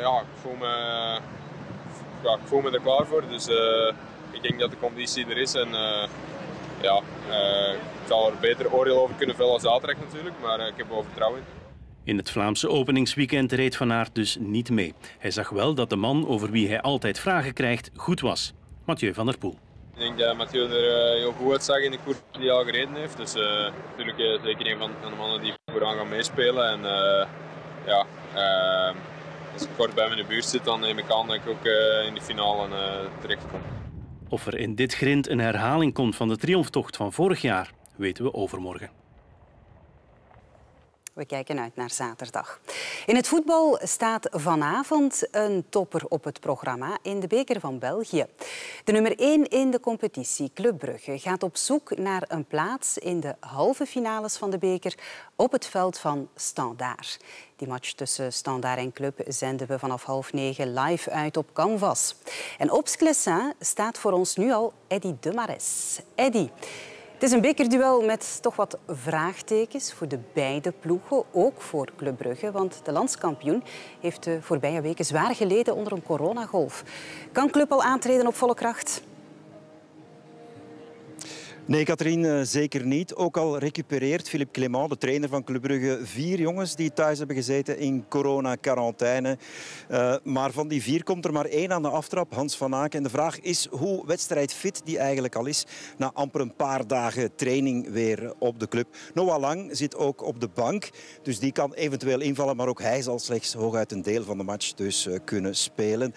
ja, ik, voel me, ja, ik voel me er klaar voor. Dus ik denk dat de conditie er is en ja, ik zal er beter oordeel over kunnen vellen als zaterdag natuurlijk, maar ik heb er vertrouwen in. In het Vlaamse openingsweekend reed Van Aert dus niet mee. Hij zag wel dat de man over wie hij altijd vragen krijgt goed was. Mathieu van der Poel. Ik denk dat Mathieu er heel goed uitzag in de koers die hij al gereden heeft. Dus uh, natuurlijk uh, zeker een van, de mannen die vooraan gaan meespelen. En uh, ja, als ik kort bij de buurt zit, dan neem ik aan dat ik ook in de finale terecht kom. Of er in dit grind een herhaling komt van de triomftocht van vorig jaar, weten we overmorgen. We kijken uit naar zaterdag. In het voetbal staat vanavond een topper op het programma in de beker van België. De nummer 1 in de competitie, Club Brugge, gaat op zoek naar een plaats in de halve finales van de beker op het veld van Standaard. Die match tussen Standaard en Club zenden we vanaf half negen live uit op Canvas. En op Sclessin staat voor ons nu al Eddy Demares. Eddy, het is een bekerduel met toch wat vraagtekens voor de beide ploegen, ook voor Club Brugge, want de landskampioen heeft de voorbije weken zwaar geleden onder een coronagolf. Kan Club al aantreden op volle kracht? Nee, Katrien, eh, zeker niet. Ook al recupereert Philippe Clément, de trainer van Club Brugge, vier jongens die thuis hebben gezeten in corona-quarantaine. Uh, maar van die vier komt er maar één aan de aftrap, Hans van Aken. En de vraag is hoe wedstrijdfit die eigenlijk al is na amper een paar dagen training weer op de club. Noah Lang zit ook op de bank, dus die kan eventueel invallen. Maar ook hij zal slechts hooguit een deel van de match dus uh, kunnen spelen.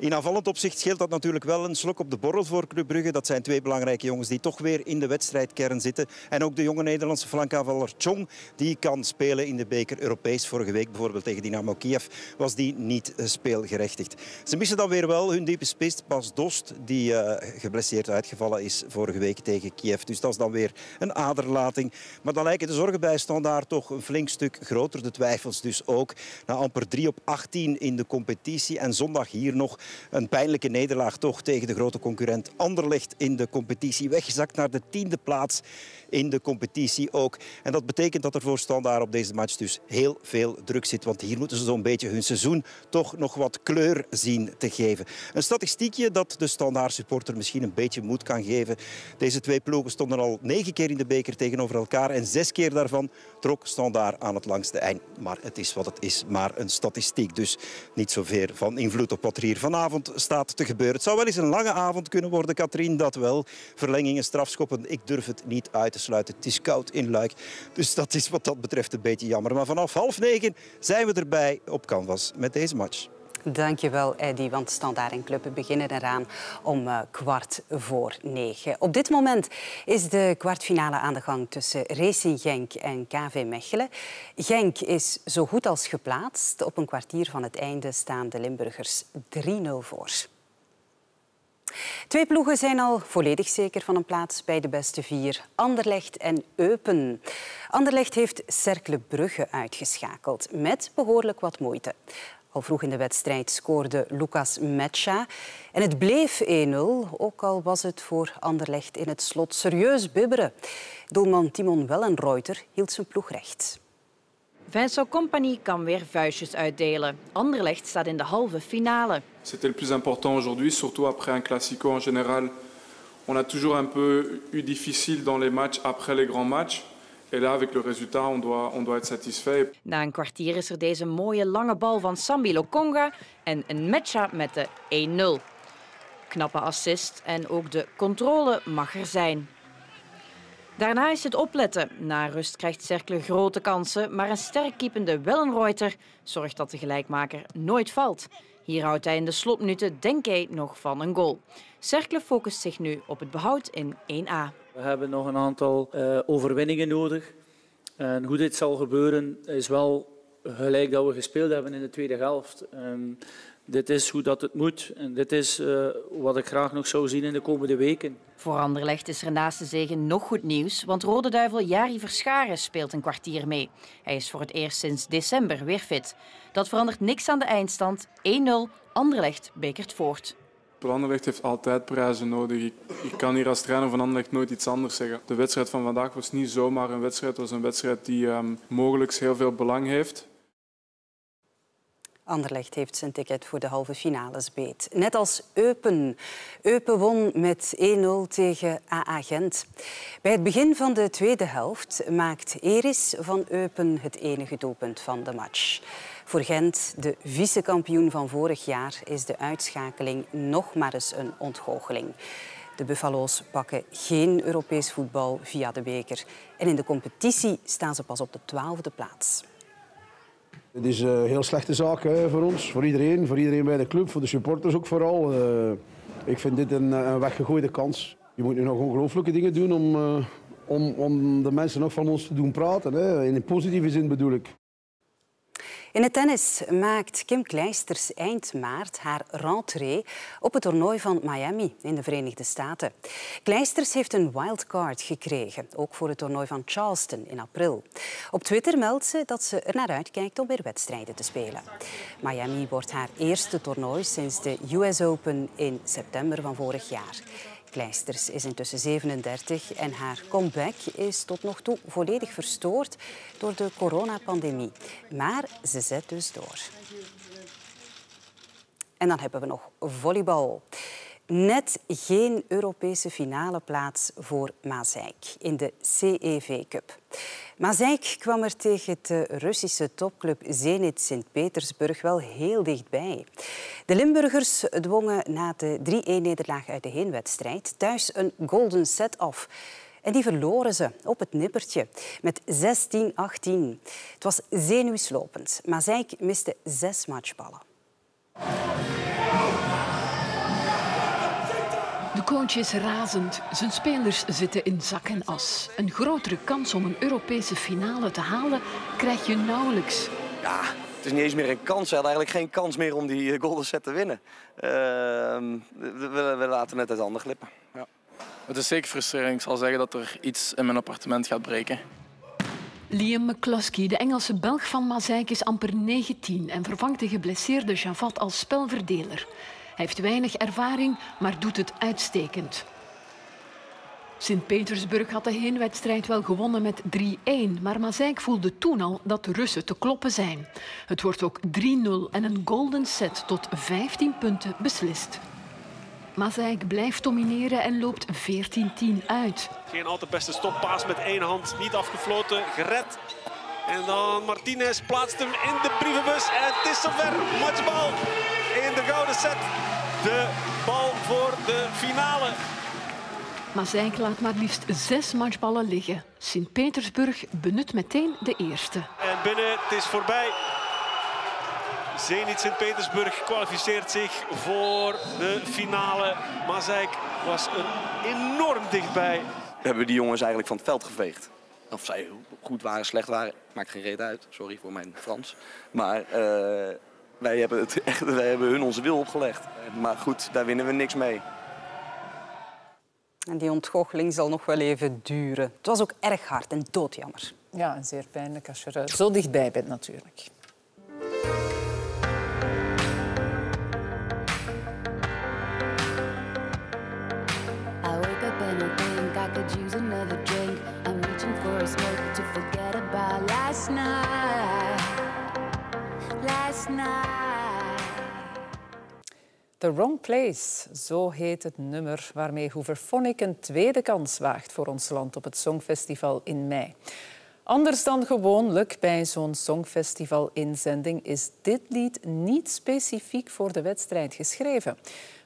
In aanvallend opzicht scheelt dat natuurlijk wel een slok op de borrel voor Club Brugge. Dat zijn twee belangrijke jongens die toch weer in de wedstrijdkern zitten. En ook de jonge Nederlandse flankaanvaller Chong, die kan spelen in de beker Europees. Vorige week bijvoorbeeld tegen Dynamo Kiev was die niet eh, speelgerechtigd. Ze missen dan weer wel hun diepe spits, Bas Dost, die uh, geblesseerd uitgevallen is vorige week tegen Kiev. Dus dat is dan weer een aderlating. Maar dan lijken de zorgen bij Standaard toch een flink stuk groter. De twijfels dus ook. Na amper 3 op 18 in de competitie. En zondag hier nog een pijnlijke nederlaag toch tegen de grote concurrent Anderlecht in de competitie. Weggezakt naar de tiende plaats in de competitie ook. En dat betekent dat er voor Standaard op deze match dus heel veel druk zit. Want hier moeten ze zo'n beetje hun seizoen toch nog wat kleur zien te geven. Een statistiekje dat de Standaard supporter misschien een beetje moed kan geven. Deze twee ploegen stonden al negen keer in de beker tegenover elkaar. En zes keer daarvan trok Standaard aan het langste eind. Maar het is wat het is, maar een statistiek. Dus niet zoveel van invloed op wat er hier vanavond staat te gebeuren. Het zou wel eens een lange avond kunnen worden, Katrien, dat wel. Verlengingen, strafschoppen, ik durf het niet uit te sluiten. Het is koud in Luik, dus dat is wat dat betreft een beetje jammer. Maar vanaf half negen zijn we erbij op Canvas met deze match. Dankjewel, Eddy, want Standaard en Club beginnen eraan om uh, kwart voor negen. Op dit moment is de kwartfinale aan de gang tussen Racing Genk en KV Mechelen. Genk is zo goed als geplaatst. Op een kwartier van het einde staan de Limburgers 3-0 voor. Twee ploegen zijn al volledig zeker van een plaats bij de beste vier. Anderlecht en Eupen. Anderlecht heeft Cercle Brugge uitgeschakeld met behoorlijk wat moeite. Al vroeg in de wedstrijd scoorde Lucas Mecha. En het bleef 1-0, ook al was het voor Anderlecht in het slot serieus bibberen. Doelman Timon Wellenreuter hield zijn ploeg recht. Vincent Compagnie kan weer vuistjes uitdelen. Anderlecht staat in de halve finale. C'était le plus important aujourd'hui, surtout après un classico en général. On a toujours un peu eu difficile dans les matchs après les grands matchs. Na een kwartier is er deze mooie lange bal van Sambi Lokonga en een matcha met de 1-0. Knappe assist en ook de controle mag er zijn. Daarna is het opletten. Na rust krijgt Cercle grote kansen, maar een sterk keepende Wellenreuter zorgt dat de gelijkmaker nooit valt. Hier houdt hij in de slotminuten, denk hij, nog van een goal. Cercle focust zich nu op het behoud in 1A. We hebben nog een aantal uh, overwinningen nodig. En hoe dit zal gebeuren is wel gelijk dat we gespeeld hebben in de tweede helft. Dit is hoe dat het moet en dit is uh, wat ik graag nog zou zien in de komende weken. Voor Anderlecht is er naast de zegen nog goed nieuws, want Rode Duivel Jari Verscharen speelt een kwartier mee. Hij is voor het eerst sinds december weer fit. Dat verandert niks aan de eindstand. 1-0, Anderlecht bekert voort. Anderlecht heeft altijd prijzen nodig. Ik, ik, kan hier als trainer van Anderlecht nooit iets anders zeggen. De wedstrijd van vandaag was niet zomaar een wedstrijd. Het was een wedstrijd die um, mogelijk heel veel belang heeft. Anderlecht heeft zijn ticket voor de halve finales beet. Net als Eupen. Eupen won met 1-0 tegen AA Gent. Bij het begin van de tweede helft maakt Eris van Eupen het enige doelpunt van de match. Voor Gent, de vice-kampioen van vorig jaar, is de uitschakeling nog maar eens een ontgoocheling. De Buffalo's pakken geen Europees voetbal via de beker. En in de competitie staan ze pas op de twaalfde plaats. Het is een heel slechte zaak voor ons, voor iedereen, voor iedereen bij de club, voor de supporters ook vooral. Uh, ik vind dit een, een, weggegooide kans. Je moet nu nog ongelooflijke dingen doen om, om, om de mensen nog van ons te doen praten. In een positieve zin bedoel ik. In het tennis maakt Kim Kleisters eind maart haar rentrée op het toernooi van Miami in de Verenigde Staten. Kleisters heeft een wildcard gekregen, ook voor het toernooi van Charleston in april. Op Twitter meldt ze dat ze er naar uitkijkt om weer wedstrijden te spelen. Miami wordt haar eerste toernooi sinds de US Open in september van vorig jaar. Kleisters is intussen 37 en haar comeback is tot nog toe volledig verstoord door de coronapandemie. Maar ze zet dus door. En dan hebben we nog volleybal. Net geen Europese finale plaats voor Mazeik in de CEV Cup. Mazeik kwam er tegen de Russische topclub Zenit Sint-Petersburg wel heel dichtbij. De Limburgers dwongen na de 3-1-nederlaag uit de heenwedstrijd thuis een golden set af. En die verloren ze op het nippertje met 16-18. Het was zenuwslopend. Mazeik miste zes matchballen. De coach is razend. Zijn spelers zitten in zak en as. Een grotere kans om een Europese finale te halen krijg je nauwelijks. Ja, het is niet eens meer een kans. Hij had eigenlijk geen kans meer om die eh, golden set te winnen. Uh, we, we, laten het uit handen glippen. Ja. Het is zeker frustrerend. Ik zal zeggen dat er iets in mijn appartement gaat breken. Liam McCluskey, de Engelse Belg van Mazeik, is amper 19 en vervangt de geblesseerde Javat als spelverdeler. Heeft weinig ervaring, maar doet het uitstekend. Sint-Petersburg had de heenwedstrijd wel gewonnen met 3-1, maar Mazeik voelde toen al dat de Russen te kloppen zijn. Het wordt ook 3-0 en een golden set tot 15 punten beslist. Mazeik blijft domineren en loopt 14-10 uit. Geen al te beste stoppaas met één hand, niet afgefloten, gered. En dan Martinez plaatst hem in de brievenbus en het is zover. Matchbal in de gouden set. De bal voor de finale. Mazeik laat maar liefst zes matchballen liggen. Sint-Petersburg benut meteen de eerste. En binnen, het is voorbij. Zenit Sint-Petersburg kwalificeert zich voor de finale. Mazeik was er enorm dichtbij. We hebben die jongens eigenlijk van het veld geveegd. Of zij goed waren, slecht waren, maakt geen reet uit. Sorry voor mijn Frans. Maar uh, wij, hebben het echt, wij hebben hun onze wil opgelegd. Maar goed, daar winnen we niks mee. En die ontgoocheling zal nog wel even duren. Het was ook erg hard en doodjammer. Ja, en zeer pijnlijk als je er zo dichtbij bent natuurlijk. The Wrong Place, zo heet het nummer waarmee Hooverphonic een tweede kans waagt voor ons land op het Songfestival in mei. Anders dan gewoonlijk bij zo'n Songfestival-inzending is dit lied niet specifiek voor de wedstrijd geschreven.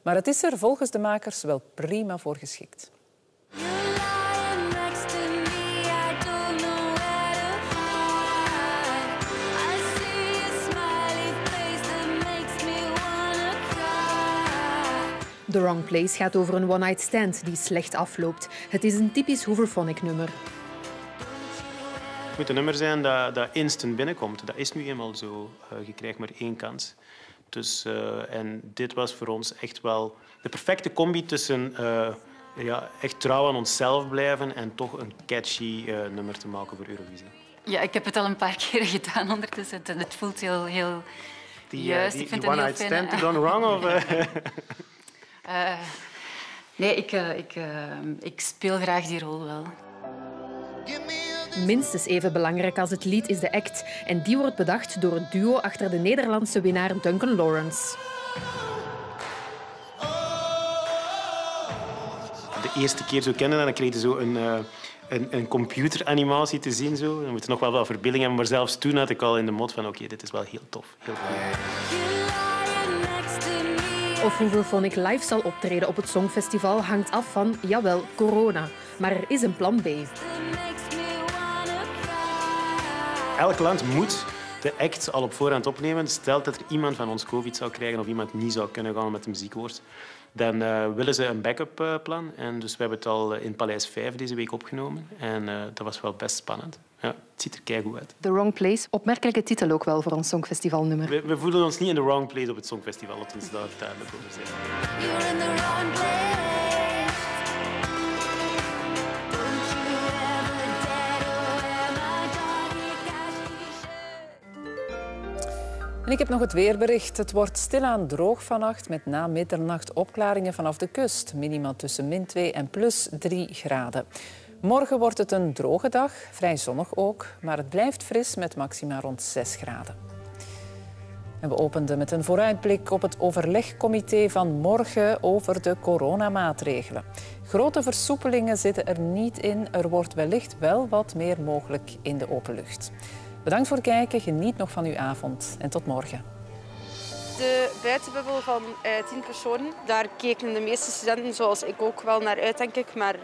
Maar het is er volgens de makers wel prima voor geschikt. The Wrong Place gaat over een one-night stand die slecht afloopt. Het is een typisch Hooverphonic nummer. Het moet een nummer zijn dat, dat instant binnenkomt. Dat is nu eenmaal zo. Uh, je krijgt maar één kans. Dus, uh, en dit was voor ons echt wel de perfecte combi tussen uh, ja, echt trouw aan onszelf blijven en toch een catchy nummer te maken voor Eurovisie. Ja, ik heb het al een paar keer gedaan ondertussen. Het voelt heel, heel die, juist. Die, ik vind die het one heel night fijn. stand gone wrong? Of, Uh, nee, ik, uh, ik, uh, ik speel graag die rol wel. Minstens even belangrijk als het lied is de act. En die wordt bedacht door het duo achter de Nederlandse winnaar Duncan Lawrence. De eerste keer zo kennen, dan kreeg je zo een, een, een computeranimatie te zien. Zo. Dan moet je nog wel wat verbeelding hebben. Maar zelfs toen had ik al in de mod van oké, okay, dit is wel heel tof. Heel cool. Of Hooverphonic live zal optreden op het Songfestival hangt af van, jawel, corona. Maar er is een plan B. Elk land moet de act al op voorhand opnemen. Stel dat er iemand van ons COVID zou krijgen of iemand niet zou kunnen gaan met hem ziek dan uh, willen ze een backup uh, plan. En dus we hebben het al in Paleis 5 deze week opgenomen. En dat was wel best spannend. Ja, het ziet er keigoed uit. The Wrong Place, opmerkelijke titel ook wel voor ons Songfestivalnummer. We, we voelen ons niet in the wrong place op het Songfestival, laten we daar duidelijk over zijn. En ik heb nog het weerbericht. Het wordt stilaan droog vannacht met na middernacht opklaringen vanaf de kust. Minima tussen min 2 en plus 3 graden. Morgen wordt het een droge dag, vrij zonnig ook, maar het blijft fris met maxima rond 6 graden. En we openden met een vooruitblik op het overlegcomité van morgen over de coronamaatregelen. Grote versoepelingen zitten er niet in. Er wordt wellicht wel wat meer mogelijk in de open lucht. Bedankt voor het kijken, geniet nog van uw avond en tot morgen. De buitenbubbel van uh, 10 personen, daar keken de meeste studenten zoals ik ook wel naar uit, denk ik. Maar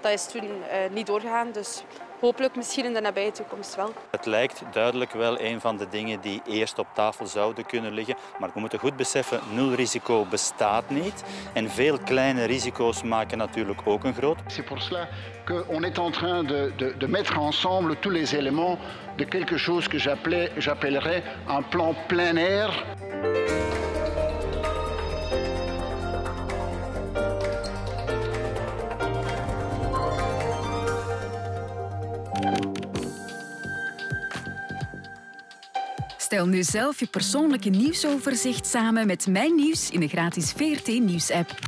dat is toen uh, niet doorgegaan, dus hopelijk misschien in de nabije toekomst wel. Het lijkt duidelijk wel een van de dingen die eerst op tafel zouden kunnen liggen. Maar we moeten goed beseffen, nul risico bestaat niet. En veel kleine risico's maken natuurlijk ook een groot. C'est pour cela qu'on est en train de, de, de mettre ensemble tous les éléments de quelque chose que j'appellerais un plan plein air. Stel nu zelf je persoonlijke nieuwsoverzicht samen met Mijn Nieuws in de gratis VRT Nieuws-app.